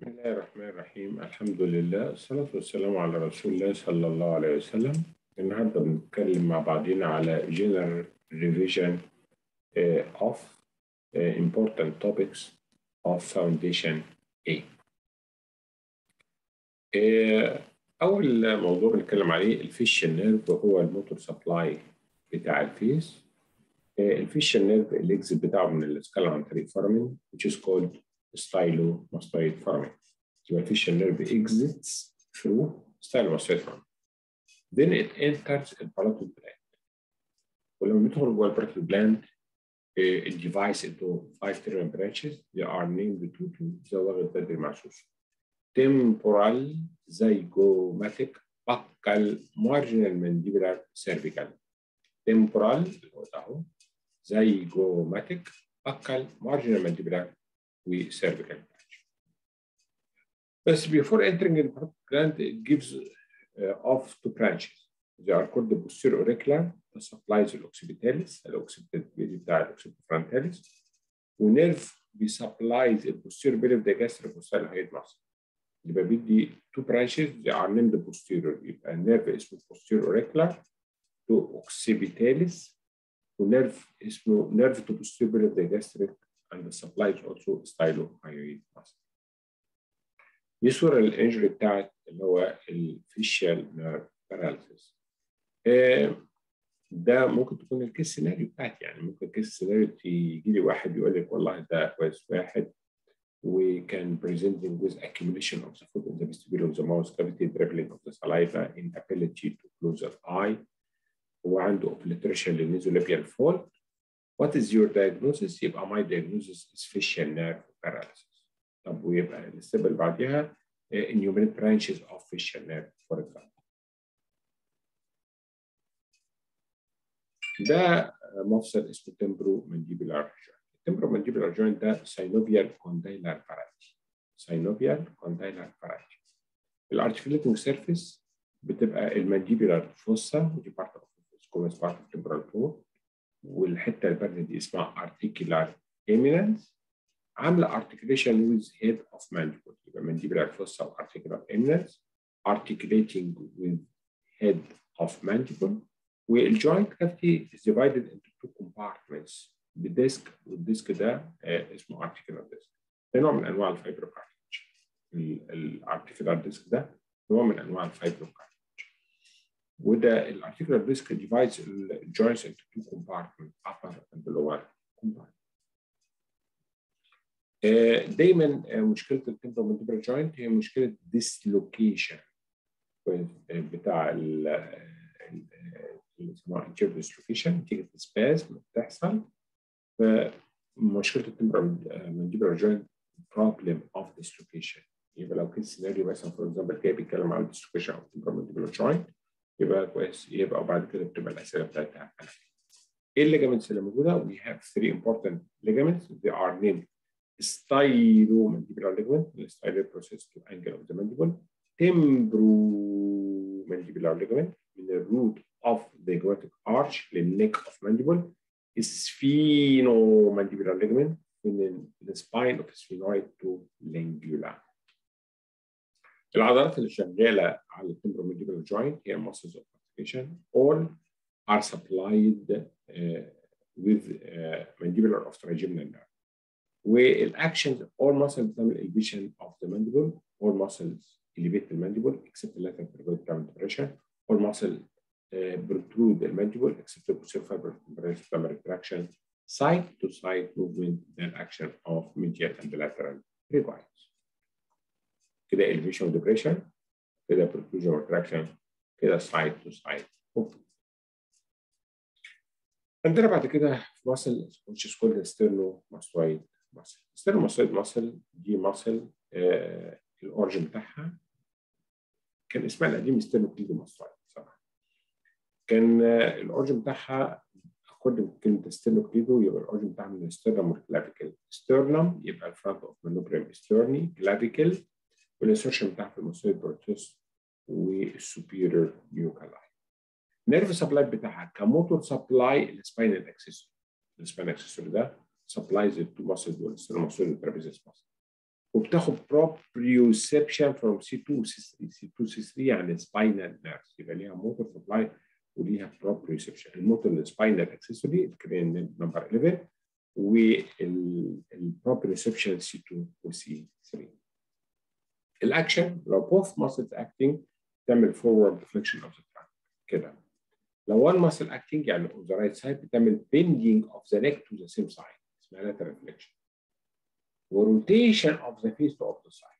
بسم الله الرحمن الرحيم الحمد لله والصلاة والسلام على رسول الله صلى الله عليه وسلم النهاردة بنتكلم مع بعضنا على general revision uh, of uh, important topics of foundation A. Uh, أول موضوع بنتكلم عليه ال facial nerve وهو ال motor supply بتاع ال face. ال facial nerve ال exit بتاعه من ال skull عن طريق foramen which is called stylomastoid foramen. يبقى الفيشن نيرف exits through stylomastoid foramen. Then it enters the parotid gland. ولما بيدخل جوه البارotid gland it divides into five terminal branches. They are named tutu زواغ البدري معسوس. Temporal, zygomatic, buccal, marginal mandibular, cervical. Temporal اللي هو ده اهو zygomatic, buccal, marginal mandibular, وcervical branch. بس before entering the parotid gland, it gives uh, off two branches. They are called the posterior auricular that supplies الاوكسيبيتاليس الاوكسيبيتاليس بتاع الاوكسيبيتاليس ونيرف بيسبلايز البوستيريور بيلي دايجاستر بوستيريور هيد ماسل يبقى بيدي two branches they are named posterior يبقى النيرف اسمه posterior auricular to occipitalis و nerve اسمه nerve to posterior belly digastric and supplies also stylohyoid. دي صورة لل injury بتاعت اللي هو ال facial nerve paralysis. ده ممكن تكون ال case scenario بتاعتي يعني ممكن ال case scenario يجي لي واحد يقول لك والله ده كويس واحد وكان presenting with accumulation of the food in the vestibule of the mouth cavity, dribbling of the saliva, inability to close the eye, وعنده obliteration للنيزولابيال fold What is your diagnosis؟ يبقى my diagnosis is facial nerve paralysis. طب ويبقى الستيب اللي بعديها enumerate branches of facial nerve for example. ده مفصل اسمه temporo mandibular joint. temporo mandibular joint ده synovial condylar paralysis. synovial condylar paralysis. الارticulating surface بتبقى المانديبولار fossa ودي part of the part of temporal bone والحته البارده دي اسمها articular eminence عامله articulation with head of mandible يبقى mandibular fossa articular eminence articulating with head of mandible والjoint cavity is divided into two compartments بديسك والديسك ده اسمه articular disc ده نوع من انواع ال fibrocartilage ال articular disc ده نوع من انواع ال fibrocartilage وده ال articular disc divides ال joints into two compartments upper and lower compartment. دايما مشكلة ال temporomandibular joint هي مشكلة dislocation بتاع اللي اسمها anterior dislocation نتيجه spasm بتحصل. فمشكلة ال temporomandibular joint problem of dislocation. يبقى لو كان سيناريو مثلا for example جاي بيتكلم على dislocation of temporal joint. يبقى كويس يبقى وبعد كده بتبقى الاسئله بتاعتها إيه ال ligaments اللي موجوده؟ We have three important ligaments. They are named stylomandibular ligament, styloid process to angle of the mandible, temporomandibular ligament من الروot of the zygomatic arch للneck of mandible, sphenomandibular ligament من the spine of sphenoid to lingula. العضلات اللي شغاله على التمبرومنdibular joint هي muscles of articulation all are supplied uh, with uh, mandibular of trigeminal nerve والاكشنز all muscles بتعمل elevation of the mandible all muscles elevate the mandible except the lateral pterygoid بتعمل depression all muscles uh, protrude the mandible except the posterior fiber بتعمل retraction side to side movement the action of medial and lateral pterygoids كده elevation depression كده protrusion retraction كده side to side عندنا بعد كده muscle which is called sternomastoid muscle. sternomastoid muscle دي muscle آه الاورجن بتاعها كان اسمها القديم sternocleidomastoid بصراحه. كان آه ال origin بتاعها according كلمة sternocleido يبقى ال origin بتاعها من ال sternum وال clavicle. sternum يبقى ال front of manubrium sterni clavicle وال insertion بتاعها في ال mastoid process وال superior nuchal. nerve supply بتاعها ك motor supply ال spinal accessory ال spinal accessory ده supplies ال two muscles دول ال sternomastoid وال trapezius muscle وبتاخد proprioception from C2 C3 C2 C3 يعني spinal nerves. يبقى ليها motor supply وليها proprioception الموتور السباينال اكسسوري الكرين نمبر 11 والبروبريوسبشن C2 و C3 الاكشن لو both muscles acting تعمل forward flexion of the trunk كده. لو one muscle acting يعني on the right side بتعمل bending of the neck to the same side اسمها lateral flexion و rotation of the face to opposite side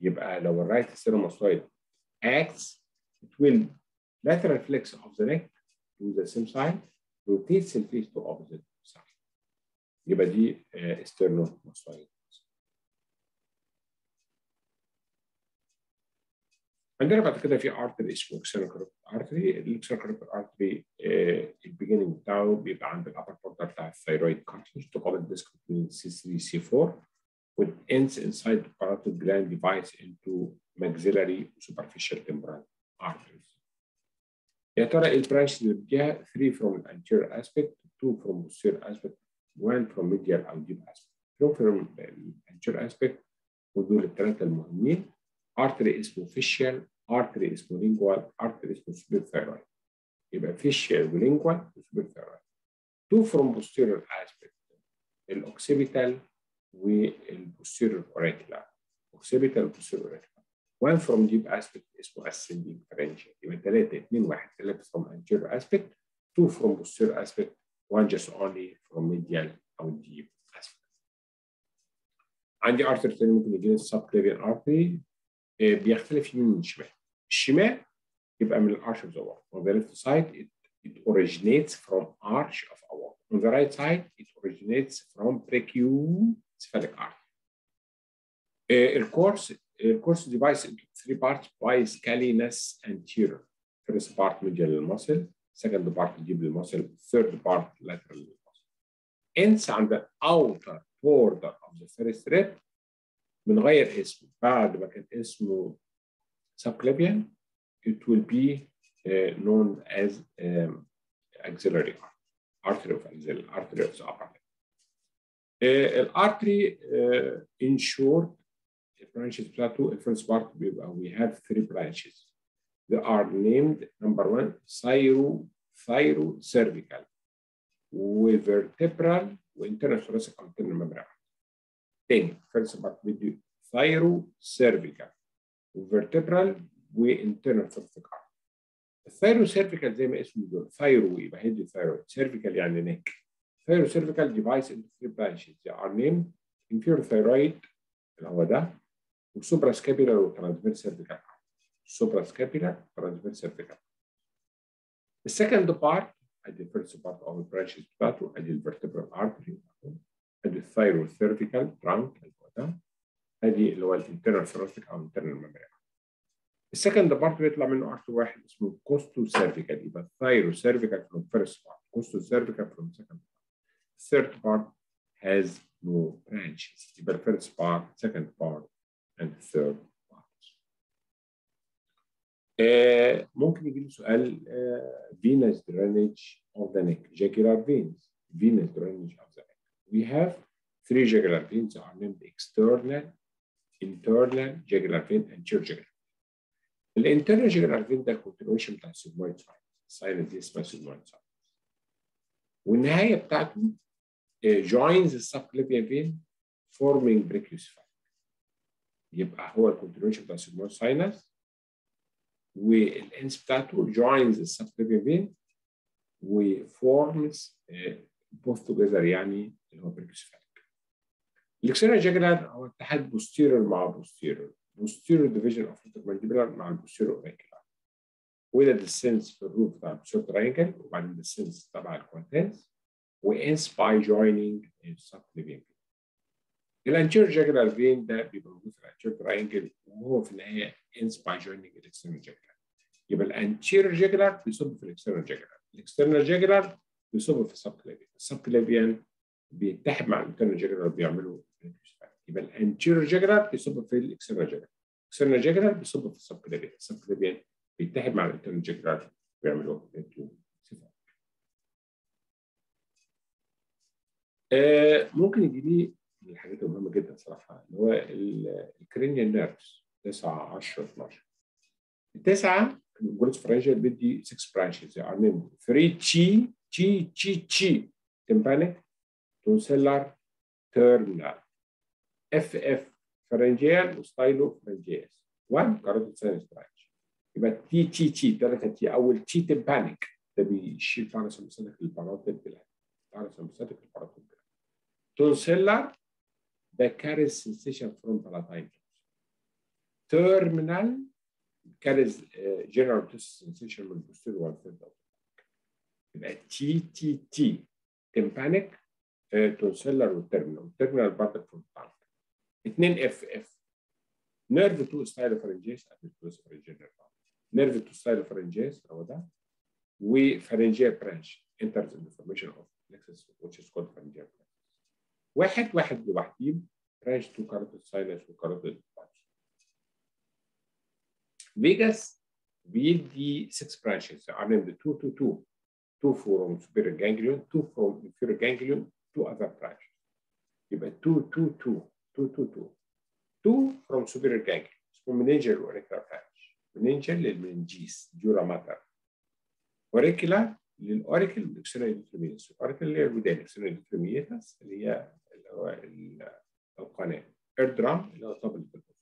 يبقى لو ال right sternomastoid acts it will lateral flex of the neck to the same side rotates ال face to opposite side يبقى دي sternomastoid عندنا بعد كده في artery اسمه external carotid artery ال external carotid artery ال beginning بتاعه بيبقى عند ال upper border بتاع ال thyroid cartilage تقابل disc بين C 3 C 4 with ends inside the parotid gland divides into maxillary superficial temporal arteries. يا ترى إيه ال branch اللي بتجيها 3 from the anterior aspect 2 from posterior aspect 1 from medial أو deep aspect. 2 from the anterior aspect ودول الثلاثه المهمين. Artery اسمه facial artery اسمه lingual artery اسمه subthyroid يبقى facial وlingual وسوبرثايرويد 2 from posterior aspect الاوكسيبيتال والبوستيريور اوريكولار اوكسيبيتال والبوستيريور اوريكولار 1 from deep aspect اسمه ascending pharyngeal يبقى 3 2 1 3 from anterior aspect 2 from posterior aspect 1 just only from medial أو deep aspect عندي ارتر تاني ممكن يجي لي subclavian artery بيختلف يمين شمال الشمال يبقى من الارش of the wall on the left side it, it originates from arch of a wall on the right side it originates from brachiocephalic artery uh, الكورس الكورس divides into three parts by scaliness anterior first part medial muscle second part deep muscle third part lateral muscle ends on the outer border of the first rib بنغير اسمه بعد ما كان اسمه subclavian it will be uh, known as um, axillary artery of axillary artery of the upper limb. Uh, الارتري uh, in short branches بتاعته الفيرست بارت بيبقى we have three branches they are named number one thyro thyro cervical وvertebral وinternal thoracic internal mammary تاني first part بيدي thyro cervical و vertebral و internal thoracic ال thyro cervical زي ما اسمه بيقول thyro يبقى هيدي thyroid cervical يعني neck thyro cervical divides into three branches they are named inferior thyroid اللي هو ده و supra scapular و transverse cervical supra scapular transverse cervical ال second part ادي ال first part أو ال branches بتاعته ادي ال vertebral artery ادي ال thyro cervical trunk هو ده ادي اللي هو ال internal thoracic أو ال internal mammary ال second part بيطلع منه artery واحد اسمه costo cervical يبقى ال thyro cervical from first part costo cervical from second part ال third part has no branches. يبقى ال first part part and third part. آه ممكن يجي لي سؤال آه venous drainage of the neck. Venous drainage of the neck we have three jugular veins are named external, internal jugular vein, and jugular. الانترنال jugular vein ده continuation بتاع السيجمويد ساينس، الساينس دي اسمها سيجمويد ساينس. والنهاية بتاعته joins the subclavian vein forming brachiocephalus. يبقى هو الكونتينيوشن بتاع السيجمويد ساينس والانس بتاعته joins the subclavian vein وforms both together يعني اللي هو brachiocephalus. الاكسيرا جاجلر هو اتحاد بوستيرور مع بوستيرور بوستيرور ديفيجن أوف انترمانديبولار مع البوستيرور اوريكولار وده السنس في الروف بتاع البوستيرور تراينجل وبعدين السنس تبع الكوانتنس و ends by joining ال subclavian ال anterior jugular vein ده بيبقى موجود في ال anterior triangle وهو في النهاية ends by joining ال external jugular يبقى الانتيريور جاجلر بيصب في الاكسترنال جاجلر الاكسترنال جاجلر بيصب في السبكليفيان السبكليفيان بيتحد مع الانترنال جاجلر بيعملوا يبقى الإنتيريور جاجلر بيصب في الإكسترنال جاجلر الاكسترنال جاجلر بيصب في السبكليفيان السبكليفيان بيتحد مع الانترنال جاجلر بيعملوا آه ممكن يجي لي من الحاجات المهمة جدا صراحة اللي هو الكرينيال نيرفز 9 10 12 التسعه الجولس فرانجيال بيدي 6 برانشز يعني 3 تشي تشي تشي تشي تمبانيك تيرمينال اف اف فرنجيال وستايلو فرنجياس 1 كاروتيد برانش يبقى تي تي تي ثلاثة تي أول تي تمبانيك ده بيشيل باراسمبثيك الباراتيد بلاد. باراسمبثيك الباراتيد بلاد. تونسيلر ده sensation from palatine. Terminal carries uh, general sensation من one third يبقى تي تي تي تمبانيك تونسيلر والترمينال والترمينال في الطعم اثنين اف اف نيرف 2 ستايل فرنجيس نيرف 2 ستايل فرنجيس هو ده وفرنجيال برانش the formation of nexus which is called pharyngeal branch. واحد واحد لوحدين برانش تو كاروتيد ساينس وكاروتيد برانش. فيجاس بيدي 6 برانشز are named 2 2 2 2 from superior ganglion 2 from inferior ganglion 2 other branches. يبقى 2 2 2 2 2 2 2 from superior ganglion اسمه meningeal auricular branch meningeal للمنجيس ديورا ماتر اوريكولا للاوريكل والاكسنال انترميتس الاوريكل اللي هي الودان الاكسنال انترميتس اللي هي اللي هو القناه ايردرام اللي هو طبل البلبوس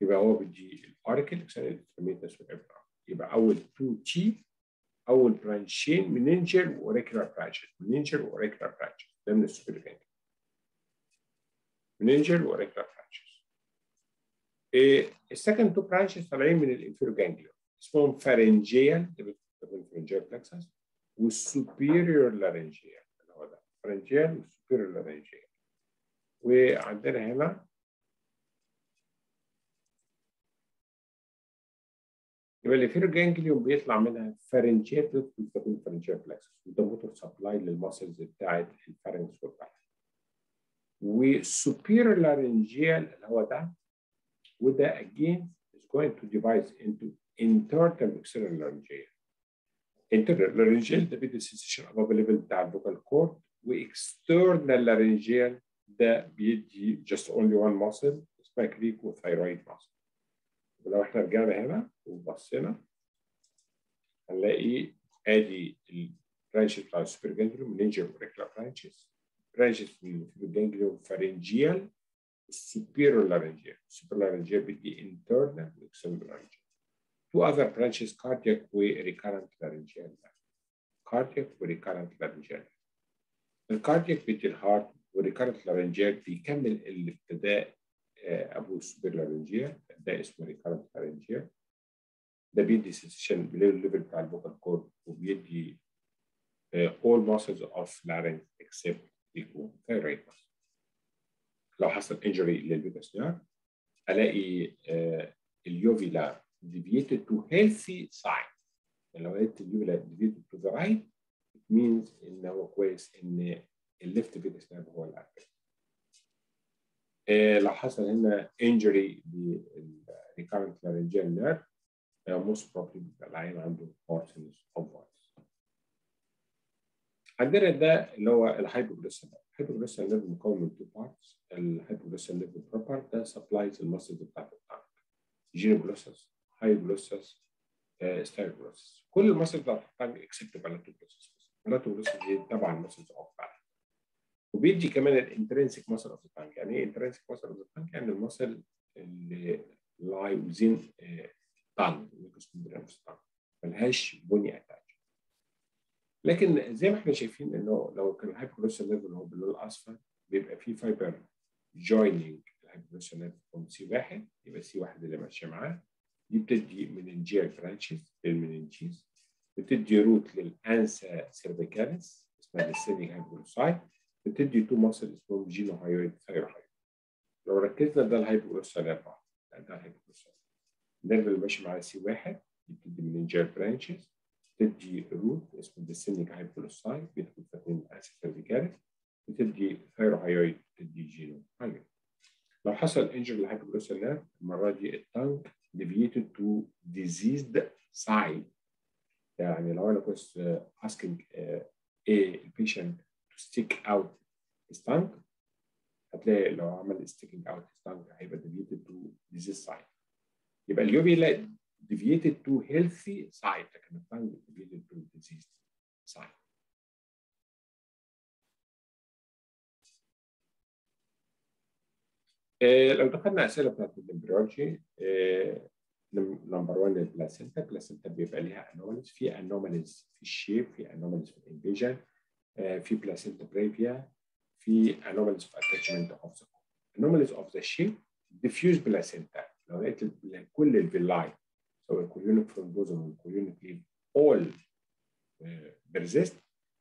يبقى هو بيجي الاوريكل الاكسنال انترميتس والايردرام يبقى اول 2 تي اول برانشين مننجر واوريكولار برانشز مننجر واوريكولار برانشز ده من السوبر جانج meningeal و auricular branches ال second two branches طالعين من ال inferior ganglion اسمهم pharyngeal ال pharyngeal plexus وال superior laryngeal اللي هو ده pharyngeal وال superior laryngeal وعندنا هنا يبقى ال inferior ganglion بيطلع منها pharyngeal بتدخل pharyngeal plexus وده motor supply لل muscles بتاعت ال pharynx وال palate وال superior laryngeal اللي هو ده وده again is going to divide into internal external laryngeal. Internal laryngeal ده بيدي sensation above level بتاع ال vocal cord و external laryngeal ده بيدي just only one muscle اسمها cricothyroid muscle. ولو إحنا رجعنا هنا وبصينا هنلاقي آدي ال branches بتاع ال superior ganglion meningeal و auricular branches branches من ال ganglion pharyngeal superior laryngeal. Superior laryngeal بيدي internal external laryngeal. Two other branches cardiac و recurrent laryngeal. cardiac و recurrent. ال cardiac بيدي ال heart وال recurrent laryngeal بيكمل اللي ابتدى به superior laryngeal ده اسمه recurrent laryngeal. ده بيدي sensation below ال level بتاع ال vocal cord وبيدي all muscles of larynx except cricothyroid muscle. لو حصل injury لل vagus nerve الاقي آه ال uvula deviated to healthy side. لو لقيت ال uvula deviated to the right. It means ان هو كويس ان ال left vagus nerve هو ال active آه لو حصل هنا injury لل recurrent laryngeal nerve most probably العيان عنده hoarseness of voice عندنا ده اللي هو ال hypoglossal ال hypoglossal nerve مكون من two parts ال hypoglossal nerve proper ده supplies ال muscles بتاعت ال tongue genioglossus hyoglossus styloglossus كل ال muscles بتاعت ال tongue except palatoglossus palatoglossus دي تبع ال muscles of palate وبيدي كمان ال intrinsic muscle of ال tongue يعني إيه intrinsic muscle of ال tongue يعني ال muscle اللي lie within tongue ملهاش bony attachment لكن زي ما إحنا شايفين إنه لو كان ال hypoglossal nerve اللي هو باللون الاصفر بيبقى فيه fiber joining ال hypoglossal nerve from C واحد يبقى C واحد اللي ماشية معاه. دي بتدي meningeal branches لل meninges بتدي root لل ansa cervicalis اسمها descending hypoglossi بتدي two muscle اسمهم geniohyoid thyrohyoid لو ركزنا ده ال hypoglossal nerve ده ال hypoglossal ال nerve اللي ماشي مع C واحد بتدي meningeal branches بتدي root اسمه descending hypoglossi بيدخل في ansa cervicalis بتدي thyrohyoid بتدي geniohyoid لو حصل injury لل hypoglossal nerve المرة دي ال tongue deviated to diseased side. يعني لو أنا كنت ask patient to stick out his tongue. هتلاقي لو عمل sticking out his tongue هيبقى deviated to disease side. يبقى ال uvula deviated to healthy side لكن ال tongue deviated to disease side. آه لو دخلنا أسئلة بتاعت ال embryology آه number 1 ال placenta ال placenta بيبقى ليها anomalies في anomalies في ال shape في anomalies في ال invasion في placenta previa في anomalies of attachment of the anomalies of the shape diffuse placenta. لو لقيت كل ال villi سواء ال chorionic frondosum وال chorionic laeve all persist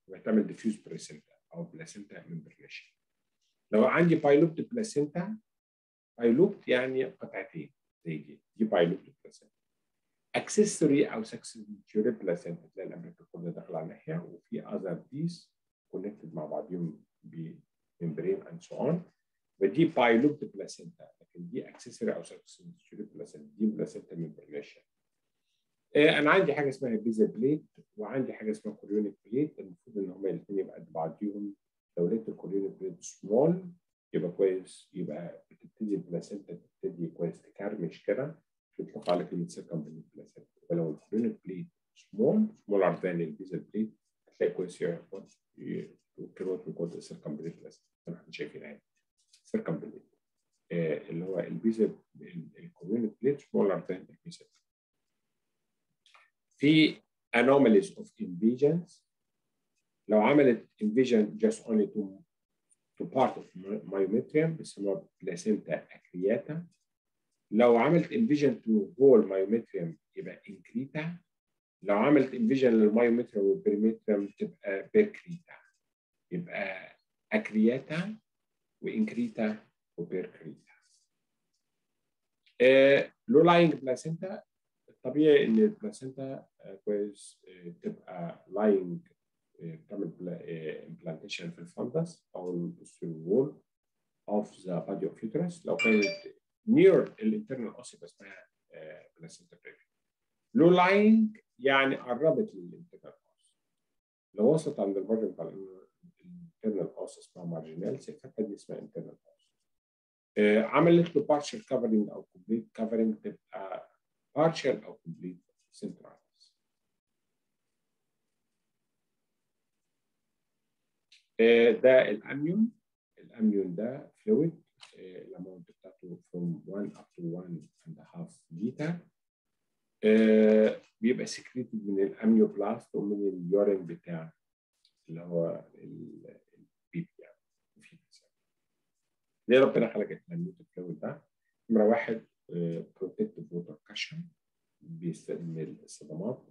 يبقى تعمل diffuse placenta أو placenta membranacea لو عندي bilobed placenta بايلوبت يعني قطعتين زي دي دي بايلوبت بلاسينتا اكسسوري أو سكسوري بلاسينتا تلاقي الأمريكا كلها داخلة على ناحيه وفي اذر بيس كونكتد مع بعضهم بممبرين اند سو اون فدي بايلوبت بلاسينتا لكن دي اكسسوري أو سكسوري بلاسينتا دي بلاسينتا ممبرينيشن أنا عندي حاجة اسمها بيزا بليت وعندي حاجة اسمها كوريونيك بليت المفروض إن هما الاثنين يبقى قد بعضيهم. لو لقيت ال chorionic plate small يبقى كويس يبقى بتبتدي ال placenta تبتدي كويس تكرمش كده يطلق على كلمة circumvallate placenta ولو ال chorionic plate small small than ال basal plate هتلاقي كويس كروت بيكون circumvallate placenta زي ما إحنا شايفين اهي circumvallate اللي هو ال basal ال chorionic plate small than ال basal في anomalies of invasions لو عملت invasion just only to to part of myometrium بيسموها placenta accreta لو عملت invasion to whole myometrium يبقى increta. لو عملت invasion لل myometrium وال perimetrium تبقى percreta يبقى accreta و increta و percreta low lying placenta الطبيعي إن ال placenta كويس تبقى lying بتعمل implantation في ال fundus أو ال posterior wall of the body of uterus لو كانت near ال internal os يبقى اسمها placenta previa low lying يعني قربت لل internal os لو وصلت عند ال margin بتاع ال internal os اسمها marginal الحته دي اسمها internal os عملت له partial covering أو complete covering تبقى partial أو complete centralis. ده ال amnion. ال amnion ده fluid ال amount بتاعته from 1 up to 1 and a half liter بيبقى secreted من ال amnioblast ومن ال urine بتاع اللي هو ال baby يعني. ليه ربنا خلق ال amnion ال fluid ده؟ نمرة واحد protective water cushion بيستخدم الصدمات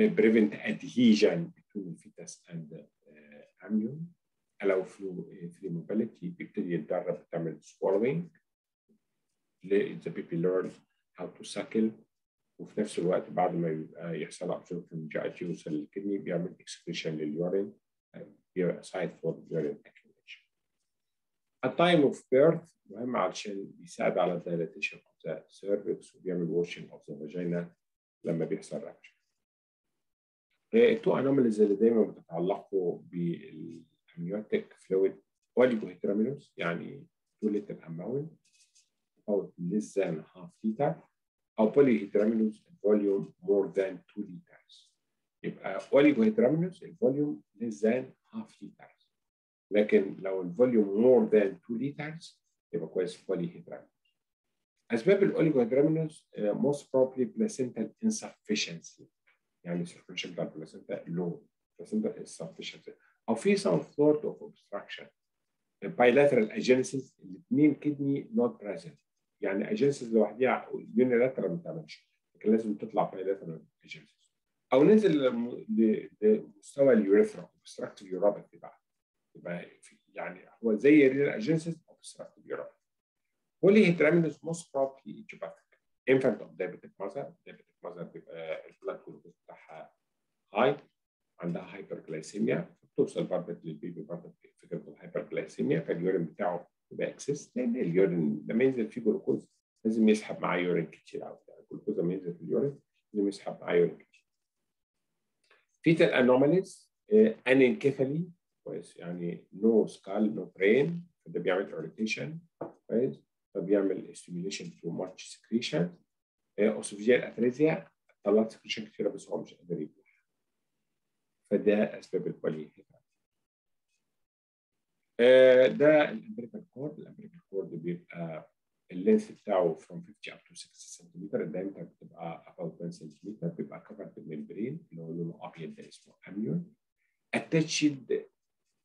uh, prevent adhesion between the fetus and uh, amnion allow free, free mobility بيبتدي يتدرب تعمل swallowing. The baby learn how to suckle وفي نفس الوقت بعد ما يبقى يحصل absorption من GIT يوصل لل kidney بيعمل excretion لل urine بيبقى site for urine accumulation. At time of birth مهم علشان بيساعد على dilatation of the cervix وبيعمل washing of the vagina لما بيحصل rupture. ال two anomalies اللي دايما بتتعلقوا بال amniotic fluid oligohydramnios يعني too little amount او less than half liter او polyhydramnios volume more than 2 liters يبقى اوليجوهيترامينوس الفوليوم less than half liters لكن لو الفوليوم more than 2 liters يبقى كويس polyhydramnios اسباب الاوليجوهيدرامينوس most probably placental insufficiency يعني السيركيوليشن بتاع البلاسنتا لو placental insufficiency او في some sort of obstruction bilateral agenesis الاثنين كدني not present يعني agenesis لوحدها unilateral ما تعملش لكن لازم تطلع bilateral agenesis أو ننزل لمستوى ال urethra obstructive uropathy بقى يبقى يعني هو زي renal agenesis obstructive uropathy polyhydramnios most probably idiopathic infant of diabetic mother. Diabetic mother بيبقى ال blood glucose بتاعها high عندها hyperglycemia بتوصل برضه لل baby برضه فكره ال hyperglycemia فال urine بتاعه بيبقى excess لأن ال urine لما ينزل فيه جلوكوز لازم يسحب معاه urine كتير قوي يعني الجلوكوز لما ينزل في ال urine لازم يسحب معاه urine كتير. fetal anomalies anencephaly كويس. يعني no skull no brain فده بيعمل irritation كويس. فبيعمل stimulation too much secretion esophageal atresia طلعت secretion كتيرة بس هو مش قادر يبلع. فده أسباب ال poly ده ال umbilical cord. ال umbilical cord بيبقى ال length بتاعه from 50 up to 60 سنتيمتر ال diameter بتبقى about 10 سنتيمتر بيبقى covered بال membrane اللي هو لونه أبيض ده اسمه amnion attached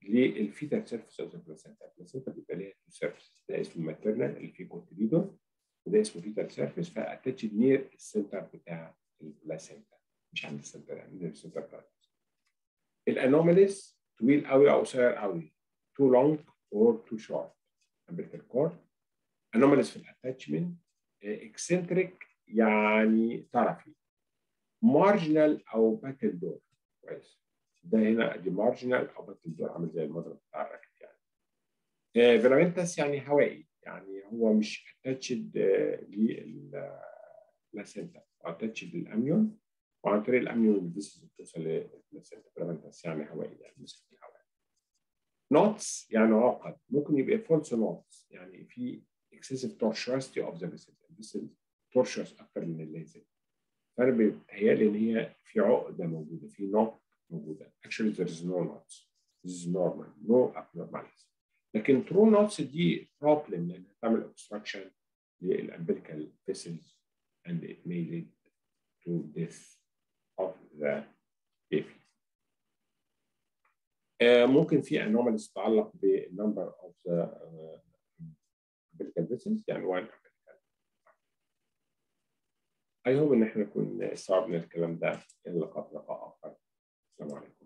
لل fetal surface of the placenta ال placenta بيبقى ليها two surface ده اسمه maternal اللي فيه cotyledon وده اسمه fetal surface ف attached near ال center بتاع ال placenta مش عند ال center يعني near ال center بتاع ال anomalies طويل قوي أو قصير قوي too long or too short. Umbilical cord anomalies في ال attachment eccentric يعني طرفي. Marginal أو battledore كويس. ده هنا دي marginal أو battledore عامل زي المضرب بتاع ال racket يعني. velamentous يعني هوائي. يعني هو مش attached لل placenta أو attached لل amnion. وعن طريق ال amnion بتوصل لل placenta velamentous يعني هوائي يعني. مسك الهواء knots يعني عقد ممكن يبقى false knots يعني في excessive tortuosity of the vessels ال vessel tortuous أكتر من اللازم فانا بيتهيألي ان هي في عقده موجوده في knot موجوده actually there is no knots this is normal no abnormalities لكن true knots دي problem لانها تعمل obstruction للumbilical vessels and it may lead to death of the baby uh, ممكن في anomalies تتعلق بالنمبر uh, umbilical vessels يعني umbilical I hope إن إحنا نكون استوعبنا الكلام ده إلى لقاء آخر. السلام عليكم.